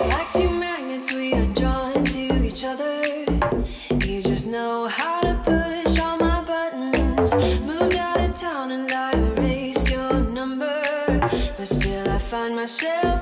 Like two magnets, we are drawn to each other. You just know how to push all my buttons. Moved out of town and I erased your number. But still, I find myself.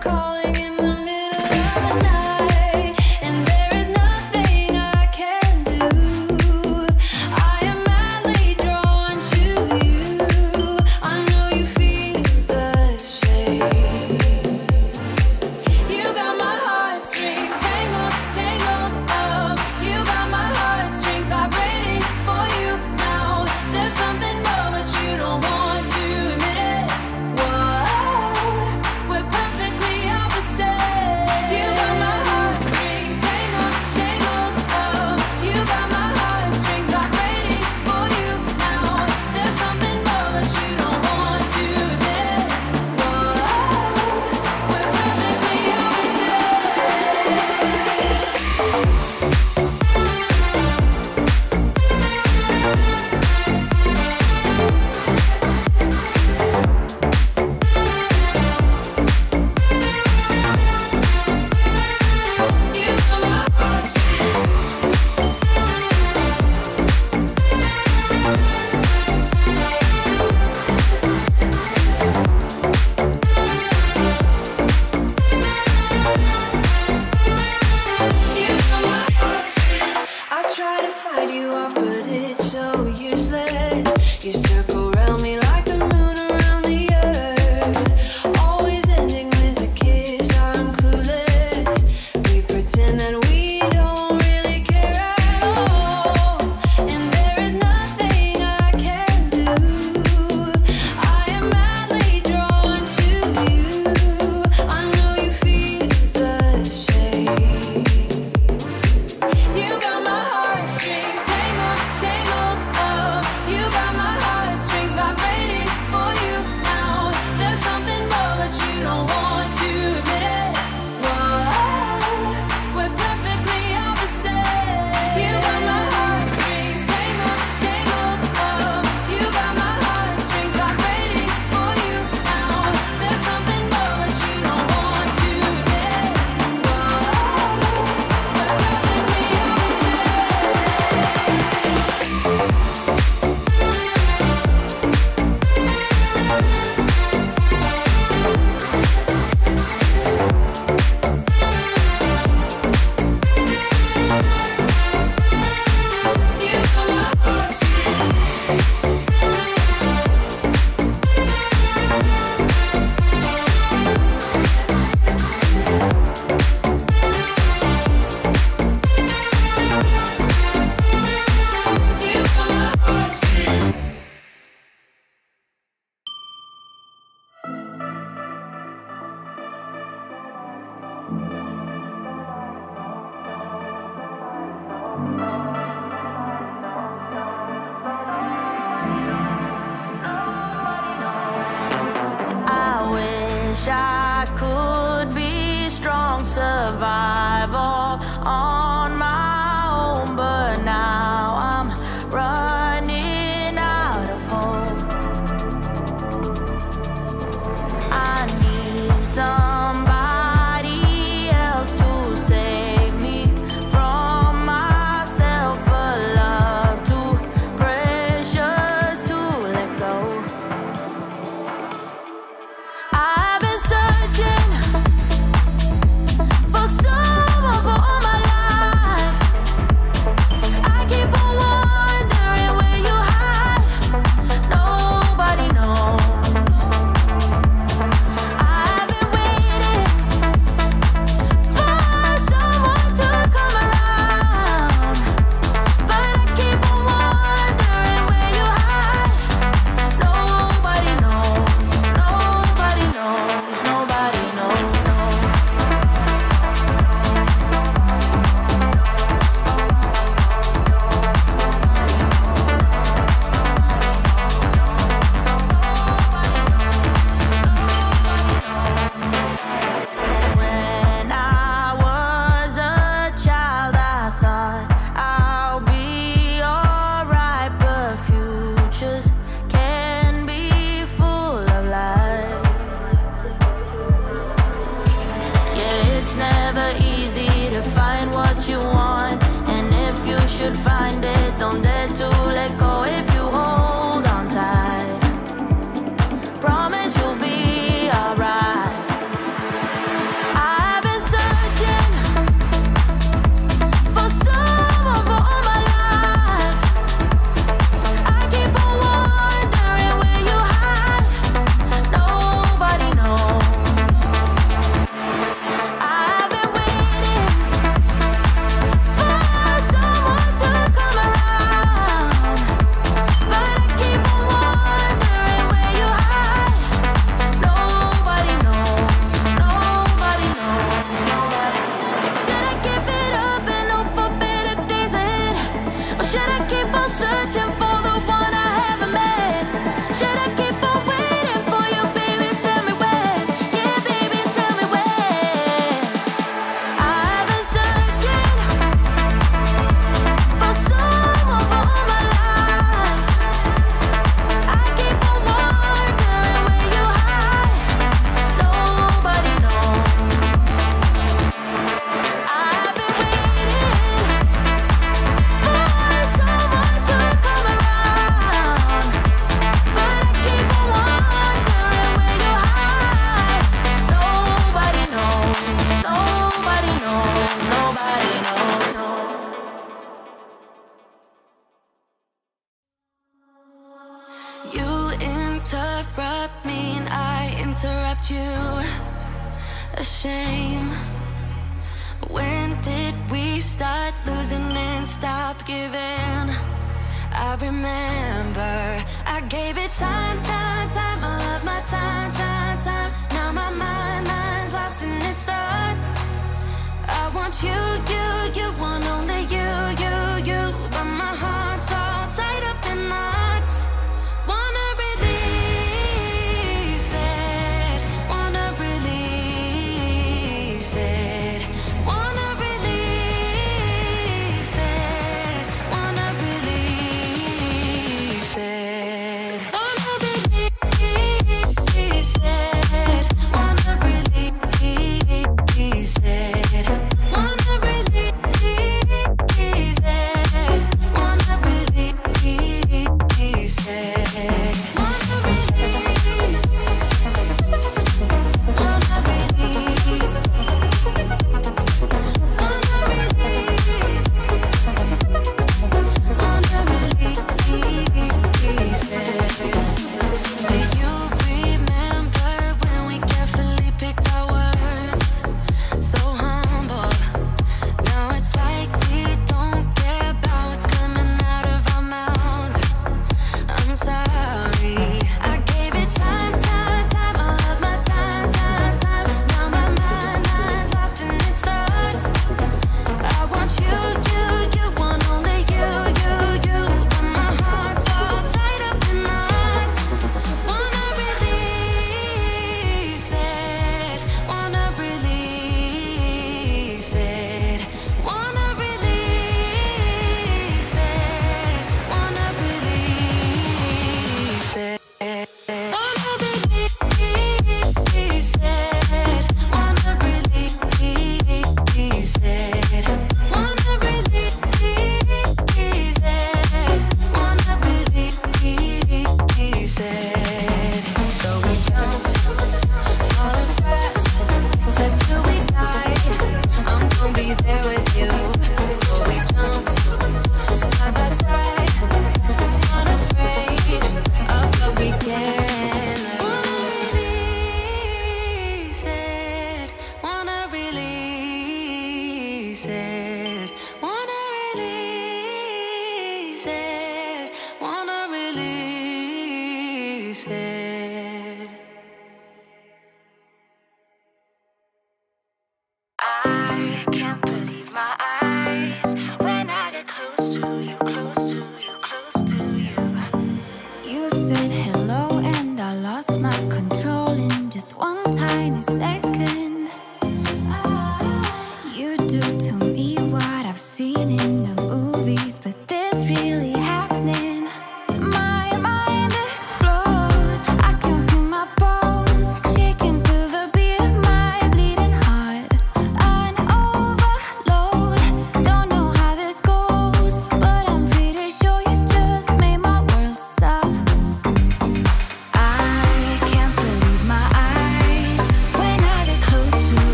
remember. I gave it time, time, time All of my time, time, time. Now my mind, mind's lost in its thoughts. I want you, you, you want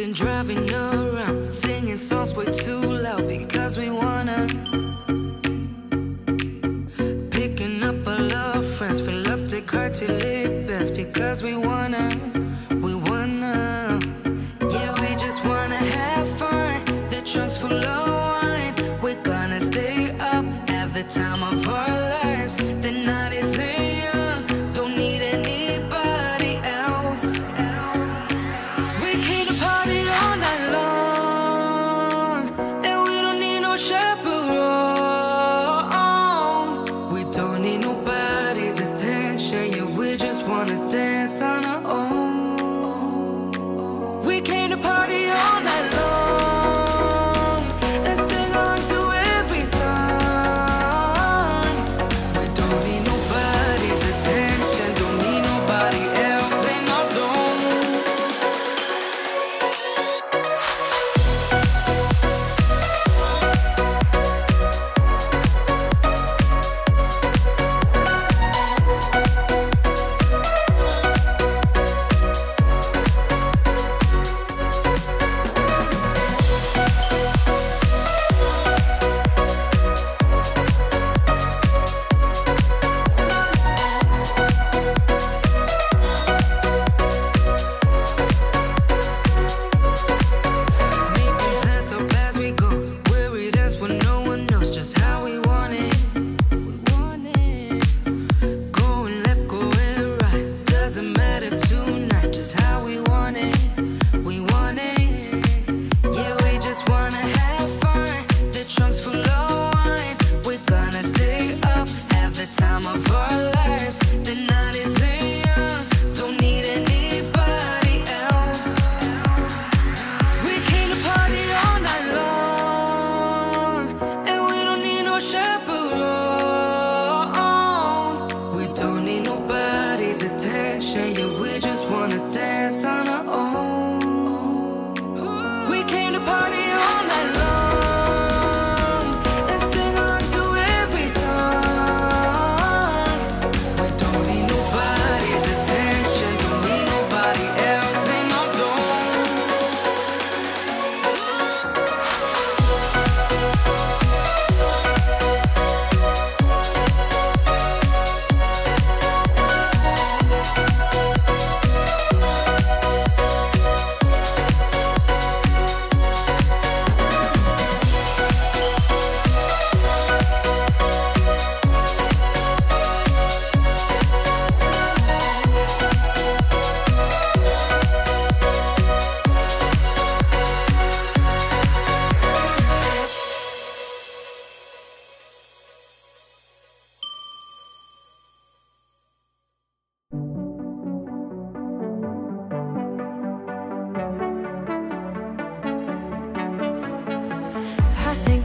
been driving around,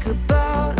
about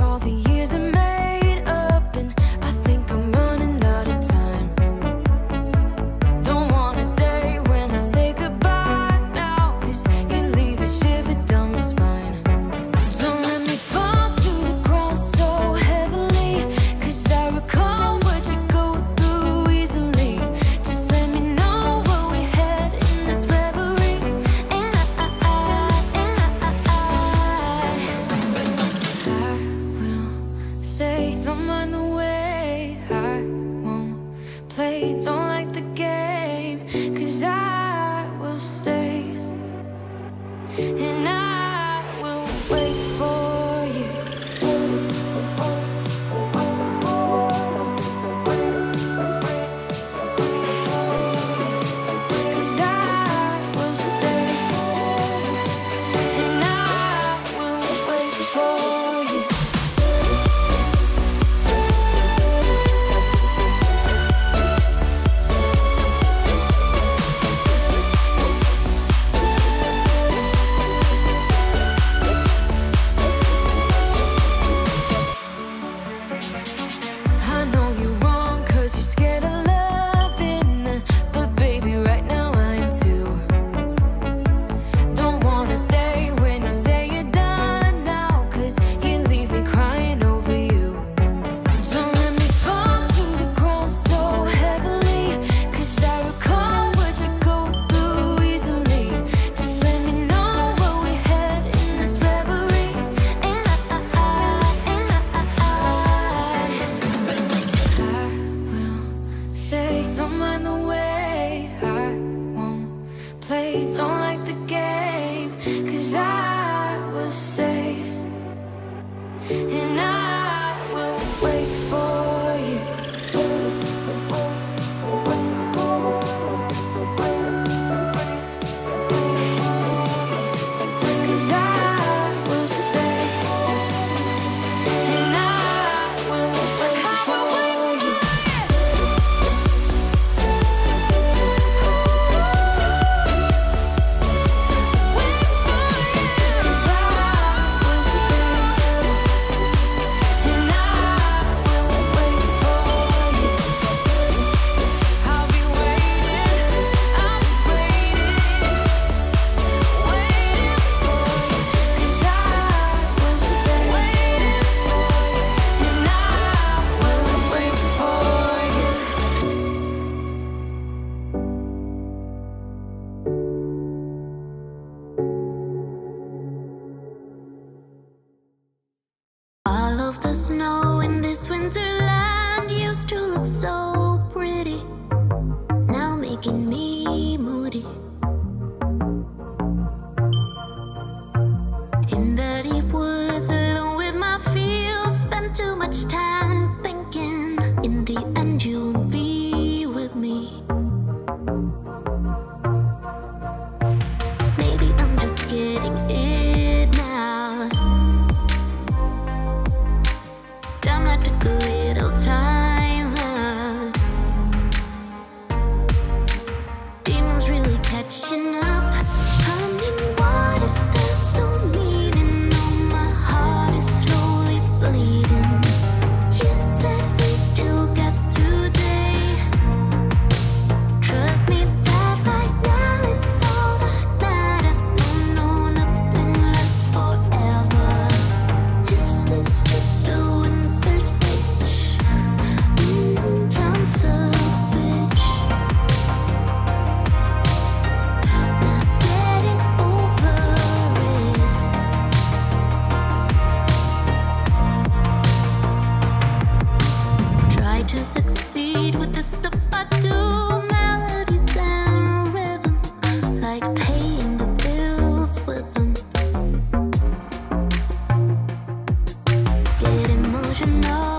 Get emotional,